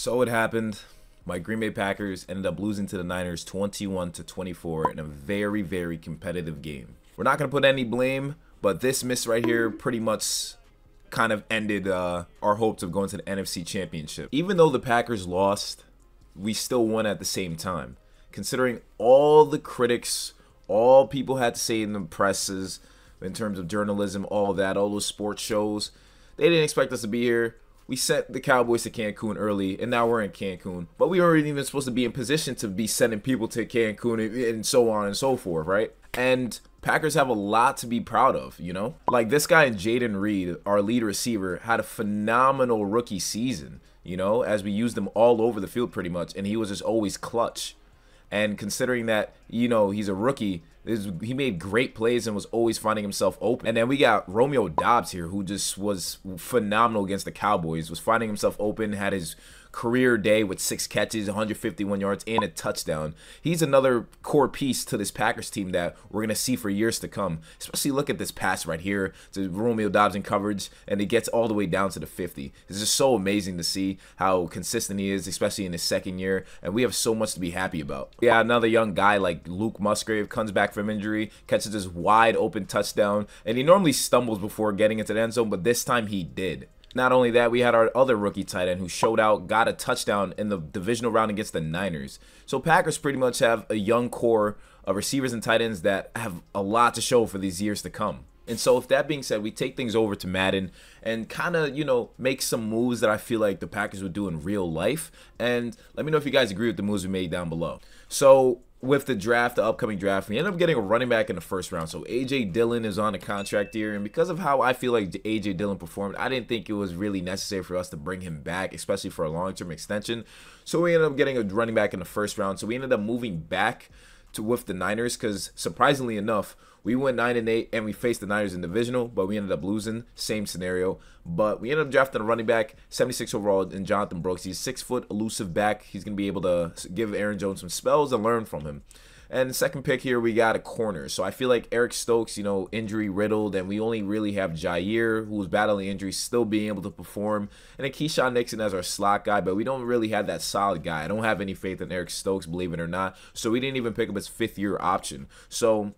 So it happened. My Green Bay Packers ended up losing to the Niners 21 to 24 in a very, very competitive game. We're not going to put any blame, but this miss right here pretty much kind of ended uh, our hopes of going to the NFC Championship. Even though the Packers lost, we still won at the same time. Considering all the critics, all people had to say in the presses, in terms of journalism, all that, all those sports shows, they didn't expect us to be here we sent the Cowboys to Cancun early, and now we're in Cancun. But we weren't even supposed to be in position to be sending people to Cancun and so on and so forth, right? And Packers have a lot to be proud of, you know? Like this guy Jayden Reed, our lead receiver, had a phenomenal rookie season, you know, as we used him all over the field pretty much, and he was just always clutch. And considering that, you know, he's a rookie, he made great plays and was always finding himself open. And then we got Romeo Doubs here, who just was phenomenal against the Cowboys, was finding himself open, had his career day with six catches, 151 yards, and a touchdown. He's another core piece to this Packers team that we're going to see for years to come. Especially look at this pass right here to Romeo Doubs in coverage, and it gets all the way down to the 50. It's just so amazing to see how consistent he is, especially in his second year, and we have so much to be happy about. Yeah, another young guy like Luke Musgrave comes back from injury, catches this wide open touchdown, and he normally stumbles before getting into the end zone, but this time he did. Not only that, we had our other rookie tight end who showed out, got a touchdown in the divisional round against the Niners. So Packers pretty much have a young core of receivers and tight ends that have a lot to show for these years to come. And so, with that being said, we take things over to Madden and kind of, you know, make some moves that I feel like the Packers would do in real life. And let me know if you guys agree with the moves we made down below. So, with the draft, the upcoming draft, we end up getting a running back in the first round. So AJ Dillon is on a contract here, and because of how I feel like AJ Dillon performed, I didn't think it was really necessary for us to bring him back, especially for a long-term extension. So we ended up getting a running back in the first round. So we ended up moving back to with the Niners because surprisingly enough, we went nine and eight and we faced the Niners in divisional, but we ended up losing. Same scenario, but we ended up drafting a running back, 76 overall, in Jonathan Brooks. He's six foot, elusive back. He's gonna be able to give Aaron Jones some spells and learn from him. And the second pick here, we got a corner. So I feel like Eric Stokes, you know, injury riddled, and we only really have Jaire, who's battling injuries, still being able to perform. And then Keisean Nixon as our slot guy, but we don't really have that solid guy. I don't have any faith in Eric Stokes, believe it or not. So we didn't even pick up his fifth year option. So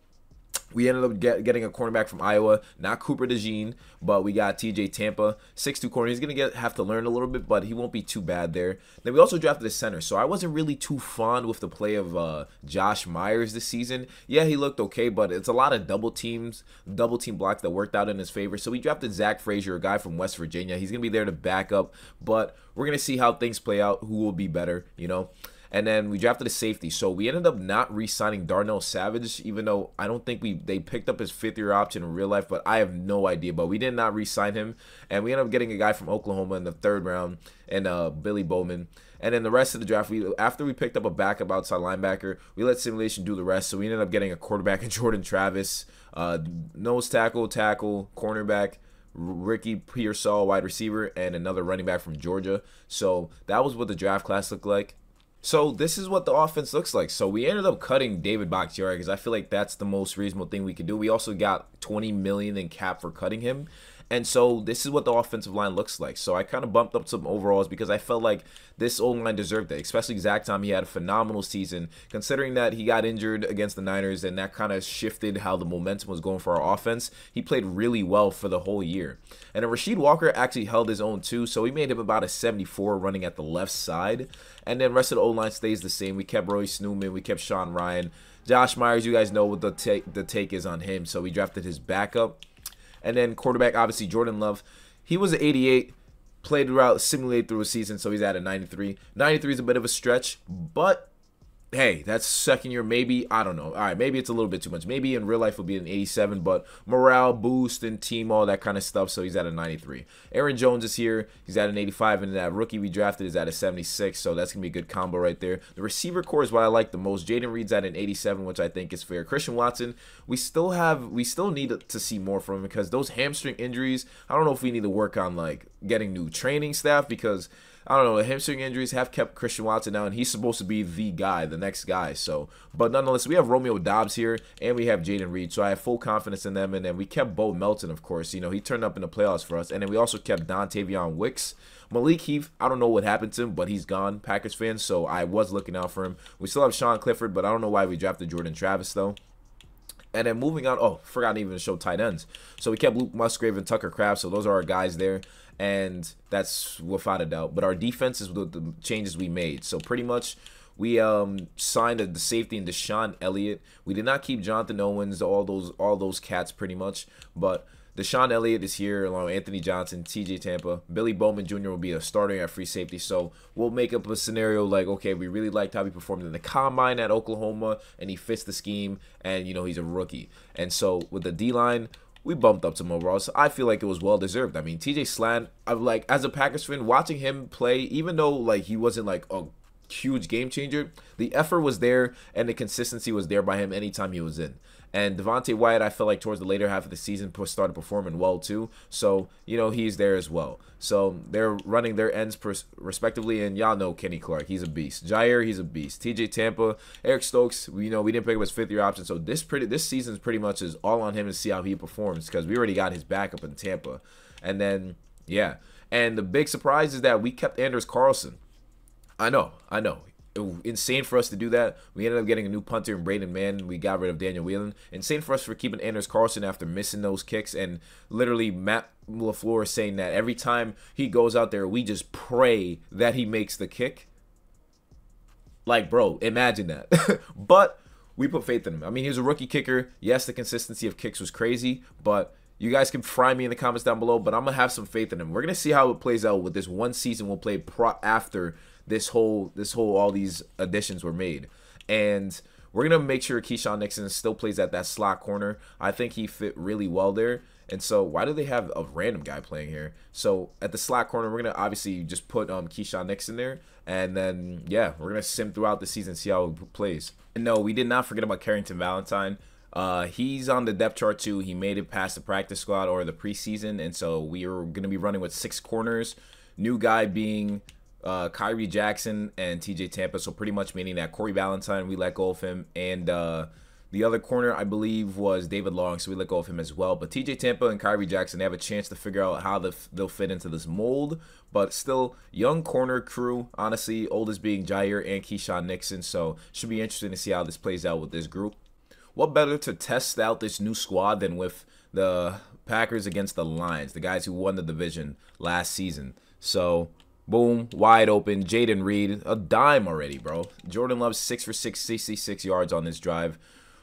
we ended up get, getting a cornerback from Iowa, not Cooper DeJean, but we got TJ Tampa, 6'2 corner. He's gonna get have to learn a little bit, but he won't be too bad there. Then we also drafted a center, so I wasn't really too fond with the play of uh, Josh Myers this season. Yeah, he looked okay, but it's a lot of double teams, double team blocks that worked out in his favor. So we drafted Zach Frazier, a guy from West Virginia. He's gonna be there to back up, but we're gonna see how things play out. Who will be better, you know? And then we drafted a safety. So we ended up not re-signing Darnell Savage, even though I don't think we they picked up his fifth year option in real life, but I have no idea. But we did not re-sign him. And we ended up getting a guy from Oklahoma in the third round and uh, Billy Bowman. And then the rest of the draft, we after we picked up a backup outside linebacker, we let simulation do the rest. So we ended up getting a quarterback in Jordan Travis, uh, nose tackle, tackle, cornerback. Ricky Pearsall, wide receiver, and another running back from Georgia. So that was what the draft class looked like. So this is what the offense looks like. So we ended up cutting David Bakhtiari because I feel like that's the most reasonable thing we could do. We also got 20 million in cap for cutting him. And so this is what the offensive line looks like. So I kind of bumped up some overalls because I felt like this old line deserved it, especially Zach Tom. He had a phenomenal season, considering that he got injured against the Niners and that kind of shifted how the momentum was going for our offense. He played really well for the whole year. And Rasheed Walker actually held his own too, so we made him about a 74 running at the left side. And then rest of the old line stays the same. We kept Royce Newman, we kept Sean Rhyan. Josh Myers, you guys know what the take the take is on him, so we drafted his backup. And then quarterback, obviously Jordan Love. He was an 88, played throughout, simulated through a season, so he's at a 93. 93 is a bit of a stretch, but hey, that's second year. Maybe I don't know. All right, maybe it's a little bit too much. Maybe in real life it'll be an 87, but morale boost and team all that kind of stuff. So he's at a 93. Aaron Jones is here. He's at an 85, and that rookie we drafted is at a 76. So that's gonna be a good combo right there. The receiver core is what I like the most. Jayden Reed's at an 87, which I think is fair. Christian Watson, we still have we still need to see more from him because those hamstring injuries. I don't know if we need to work on like getting new training staff because I don't know, the hamstring injuries have kept Christian Watson down, and he's supposed to be the guy, the next guy. So, but nonetheless, we have Romeo Doubs here, and we have Jayden Reed. So I have full confidence in them. And then we kept Bo Melton, of course. You know, he turned up in the playoffs for us. And then we also kept Dontayvion Wicks. Malik Heath, I don't know what happened to him, but he's gone, Packers fans. So I was looking out for him. We still have Sean Clifford, but I don't know why we drafted Jordan Travis, though. And then moving on, oh, forgot to even show tight ends. So we kept Luke Musgrave and Tucker Kraft. So those are our guys there. And that's without a doubt. But our defense is the, the changes we made. So pretty much we um, signed a, the safety in DeShon Elliott. We did not keep Jonathan Owens, all those all those cats pretty much. But DeShon Elliott is here along with Anthony Johnson, TJ Tampa. Billy Bowman Jr. will be a starting at free safety. So we'll make up a scenario like, okay, we really liked how he performed in the combine at Oklahoma and he fits the scheme and, you know, he's a rookie. And so with the D line, we bumped up some overall. So I feel like it was well deserved. I mean, TJ Slaton, I'm like, as a Packers fan, watching him play, even though like he wasn't like a huge game changer, the effort was there and the consistency was there by him anytime he was in. And Devonte Wyatt, I feel like towards the later half of the season started performing well too. So you know he's there as well. So they're running their ends pers- respectively, and y'all know Kenny Clark, he's a beast. Jaire, he's a beast. T.J. Tampa, Eric Stokes, you know we didn't pick up his fifth year option, so this pretty this season's pretty much is all on him to see how he performs because we already got his backup in Tampa, and then yeah, and the big surprise is that we kept Anders Carlson. I know, I know insane for us to do that. We ended up getting a new punter in Braden Mann. We got rid of Daniel Whelan. Insane for us for keeping Anders Carlson after missing those kicks. And literally, Matt LaFleur saying that every time he goes out there, we just pray that he makes the kick. Like, bro, imagine that. but we put faith in him. I mean, he was a rookie kicker. Yes, the consistency of kicks was crazy, but you guys can fry me in the comments down below. But I'm gonna have some faith in him. We're gonna see how it plays out with this one season we'll play pro- after this whole this whole all these additions were made. And we're gonna make sure Keisean Nixon still plays at that slot corner. I think he fit really well there. And so why do they have a random guy playing here? So at the slot corner, we're gonna obviously just put um Keisean Nixon there, and then yeah, we're gonna sim throughout the season, see how it plays. And no, we did not forget about Carrington Valentine. Uh, he's on the depth chart too. He made it past the practice squad or the preseason, and so we are gonna be running with six corners. New guy being uh, Khyree Jackson and TJ Tampa. So pretty much meaning that Corey Valentine, we let go of him. And uh, the other corner, I believe, was David Long. So we let go of him as well. But TJ Tampa and Khyree Jackson, they have a chance to figure out how they'll fit into this mold. But still, young corner crew, honestly, oldest being Jaire and Keisean Nixon. So should be interesting to see how this plays out with this group. What better to test out this new squad than with the Packers against the Lions, the guys who won the division last season. So Boom, wide open. Jayden Reed, a dime already, bro. Jordan Love, 6 for 6, 66 yards on this drive.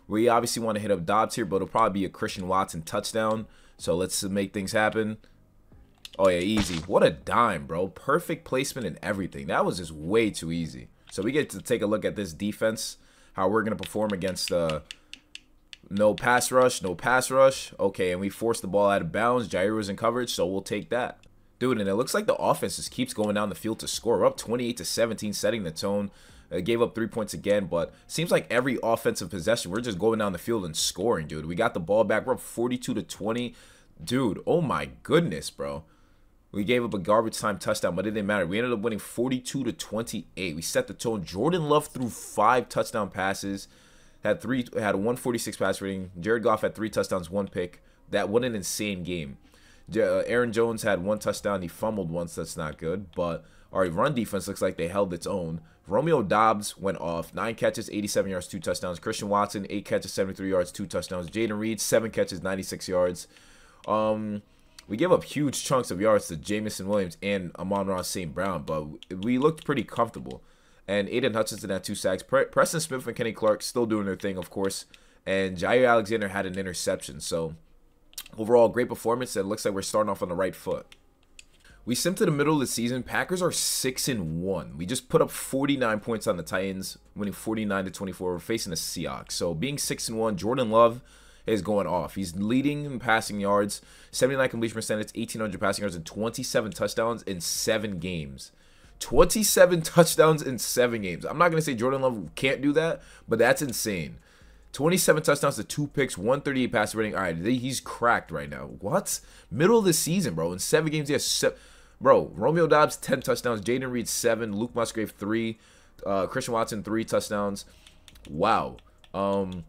We obviously want to hit up Doubs here, but it'll probably be a Christian Watson touchdown. So let's make things happen. Oh, yeah, easy. What a dime, bro. Perfect placement and everything. That was just way too easy. So we get to take a look at this defense, how we're going to perform against uh, no pass rush, no pass rush. Okay, and we forced the ball out of bounds. Jaire was in coverage, so we'll take that. Dude, and it looks like the offense just keeps going down the field to score. We're up 28 to 17, setting the tone. Uh, gave up three points again, but seems like every offensive possession, we're just going down the field and scoring, dude. We got the ball back. We're up 42 to 20. Dude, oh my goodness, bro. We gave up a garbage time touchdown, but it didn't matter. We ended up winning 42 to 28. We set the tone. Jordan Love threw five touchdown passes, had three, had a 146 pass rating. Jared Goff had three touchdowns, one pick. That what an insane game. Uh, Aaron Jones had one touchdown. He fumbled once. That's not good. But our run defense looks like they held its own. Romeo Doubs went off. Nine catches, 87 yards, two touchdowns. Christian Watson, eight catches, 73 yards, two touchdowns. Jayden Reed, seven catches, 96 yards. Um, we gave up huge chunks of yards to Jameson Williams and Amon-Ra St. Brown, but we looked pretty comfortable. And Aidan Hutchinson had two sacks. Pre- Preston Smith and Kenny Clark still doing their thing, of course. And Jaire Alexander had an interception. So Overall, great performance. It looks like we're starting off on the right foot. We sim to the middle of the season. Packers are six and one. We just put up 49 points on the Titans, winning 49 to 24. We're facing the Seahawks. So being six and one, Jordan Love is going off. He's leading in passing yards, 79 completion percentage, 1,800 passing yards, and 27 touchdowns in seven games. 27 touchdowns in seven games. I'm not gonna say Jordan Love can't do that, but that's insane. 27 touchdowns to two picks, 138 passer rating. All right, he's cracked right now. What? Middle of the season, bro. In seven games, he has se- Bro, Romeo Doubs, 10 touchdowns. Jayden Reed, 7. Luke Musgrave, 3. Uh, Christian Watson, 3 touchdowns. Wow. Um,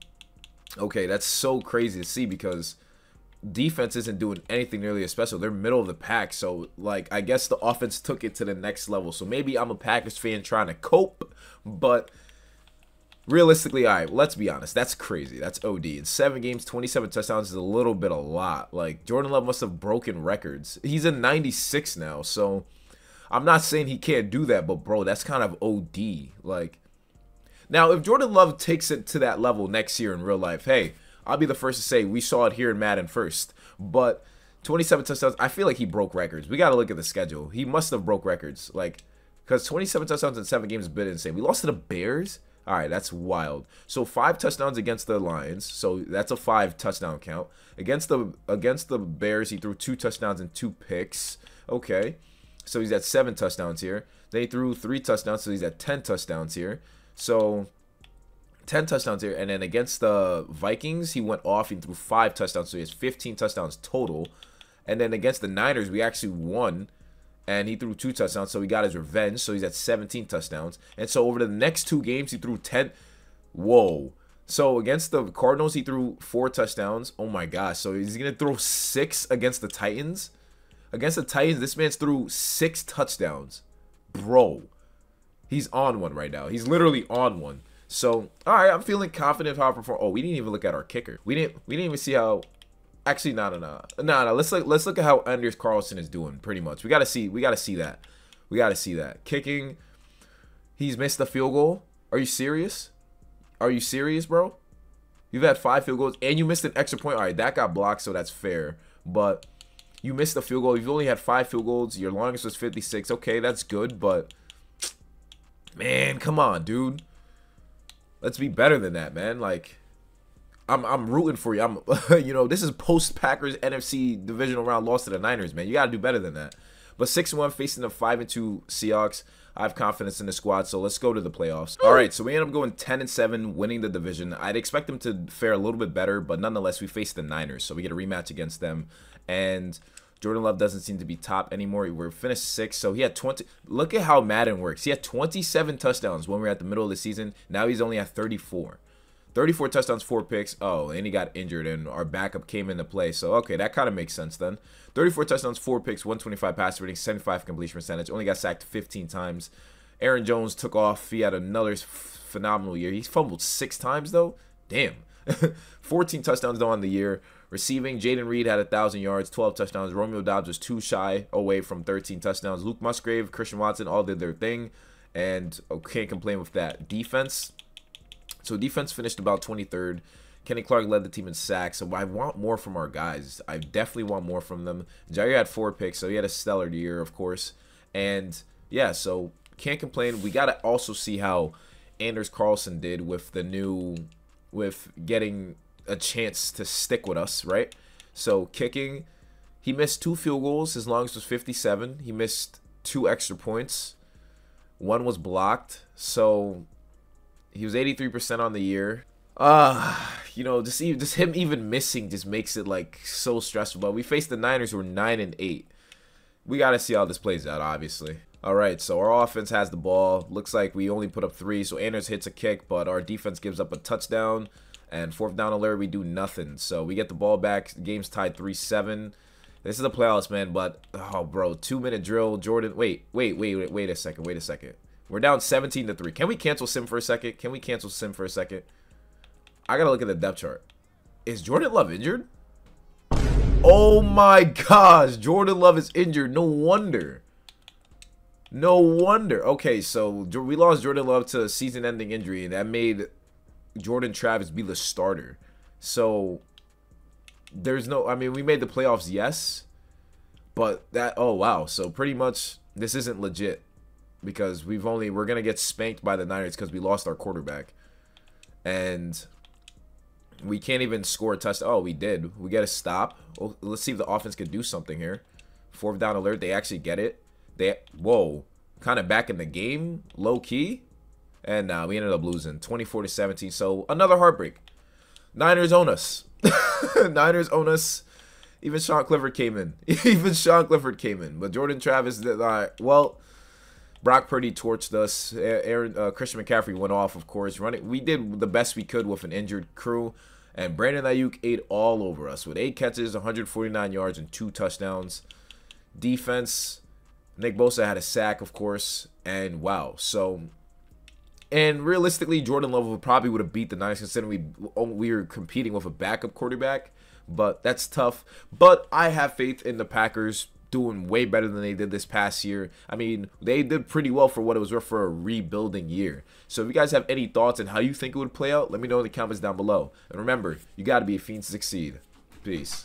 okay, that's so crazy to see because defense isn't doing anything nearly as special. They're middle of the pack. So, like, I guess the offense took it to the next level. So maybe I'm a Packers fan trying to cope, but realistically, all right, let's be honest. That's crazy. That's OD. In seven games, 27 touchdowns is a little bit a lot. Like, Jordan Love must have broken records. He's in 96 now. So, I'm not saying he can't do that, but, bro, that's kind of OD. Like, now, if Jordan Love takes it to that level next year in real life, hey, I'll be the first to say we saw it here in Madden first. But 27 touchdowns, I feel like he broke records. We got to look at the schedule. He must have broke records. Like, because 27 touchdowns in seven games is a bit insane. We lost to the Bears. All right, that's wild. So five touchdowns against the Lions. So that's a five touchdown count. Against the against the Bears, he threw two touchdowns and two picks. Okay. So he's at seven touchdowns here. They threw three touchdowns, so he's at 10 touchdowns here. So 10 touchdowns here. And then against the Vikings, he went off and threw five touchdowns. So he has 15 touchdowns total. And then against the Niners, we actually won. And he threw two touchdowns. So he got his revenge. So he's at 17 touchdowns. And so over the next two games, he threw 10. Whoa. So against the Cardinals, he threw four touchdowns. Oh my gosh. So he's going to throw six against the Titans. Against the Titans, this man's threw six touchdowns. Bro. He's on one right now. He's literally on one. So, all right, I'm feeling confident how I perform. Oh, we didn't even look at our kicker. We didn't. We didn't even see how. Actually, no, no, no, no, no. Let's look. Let's look at how Anders Carlson is doing. Pretty much, we gotta see. We gotta see that. We gotta see that kicking. He's missed a field goal. Are you serious? Are you serious, bro? You've had five field goals and you missed an extra point. All right, that got blocked, so that's fair. But you missed a field goal. You've only had five field goals. Your longest was 56. Okay, that's good, but man, come on, dude let's be better than that, man. Like, I'm I'm rooting for you. I'm you know this is post Packers NFC divisional round loss to the Niners, man. You got to do better than that. But six one facing the five and two Seahawks. I have confidence in the squad, so let's go to the playoffs. All right, so we end up going 10 and 7, winning the division. I'd expect them to fare a little bit better, but nonetheless, we face the Niners, so we get a rematch against them. And Jordan Love doesn't seem to be top anymore. We're finished sixth, so he had 20. Look at how Madden works. He had 27 touchdowns when we were at the middle of the season. Now he's only at 34. 34 touchdowns, four picks. Oh, and he got injured, and our backup came into play. So, okay, that kind of makes sense then. 34 touchdowns, four picks, 125 pass rating, 75 completion percentage. Only got sacked 15 times. Aaron Jones took off. He had another phenomenal year. He fumbled six times, though. Damn. 14 touchdowns, though, on the year. Receiving, Jayden Reed had 1,000 yards, 12 touchdowns. Romeo Doubs was too shy away from 13 touchdowns. Luke Musgrave, Christian Watson all did their thing. And oh, can't complain with that. Defense. So defense finished about 23rd. Kenny Clark led the team in sacks. So I want more from our guys. I definitely want more from them. Jaire had four picks, so he had a stellar year, of course. And yeah, so can't complain. We got to also see how Anders Carlson did with the new, with getting a chance to stick with us, right? So kicking, he missed two field goals. His longest was 57. He missed two extra points. One was blocked. So he was 83% on the year. Uh, you know, just even just him even missing just makes it like so stressful. But we faced the Niners who were 9 and 8. We got to see how this plays out, obviously. All right, so our offense has the ball. Looks like we only put up three, so Anders hits a kick, but our defense gives up a touchdown. And fourth down alert, we do nothing. So we get the ball back. Game's tied 3-7. This is the playoffs, man. But, oh, bro, two-minute drill. Jordan, wait, wait, wait, wait, wait a second. Wait a second. We're down 17 to 3. Can we cancel Sim for a second? Can we cancel Sim for a second? I got to look at the depth chart. Is Jordan Love injured? Oh, my gosh. Jordan Love is injured. No wonder. No wonder. Okay, so we lost Jordan Love to a season-ending injury, and that made Jordan Travis be the starter. So there's no I mean we made the playoffs, yes. But that oh wow. So pretty much this isn't legit because we've only we're gonna get spanked by the Niners because we lost our quarterback. And we can't even score a touchdown. Oh, we did. We get a stop. Well, let's see if the offense can do something here. Fourth down alert. They actually get it. They whoa, kind of back in the game, low key. And uh, we ended up losing 24 to 17. So another heartbreak. Niners own us. Niners own us. Even Sean Clifford came in. Even Sean Clifford came in. But Jordan Travis did not. Well, Brock Purdy torched us. Aaron, uh, Christian McCaffrey went off, of course. Running, we did the best we could with an injured crew. And Brandon Aiyuk ate all over us with eight catches, 149 yards, and two touchdowns. Defense, Nick Bosa had a sack, of course. And wow. So and realistically, Jordan Love probably would have beat the Niners considering we oh, we were competing with a backup quarterback. But that's tough. But I have faith in the Packers doing way better than they did this past year. I mean, they did pretty well for what it was worth for a rebuilding year. So if you guys have any thoughts on how you think it would play out, let me know in the comments down below. And remember, you got to be a fiend to succeed. Peace.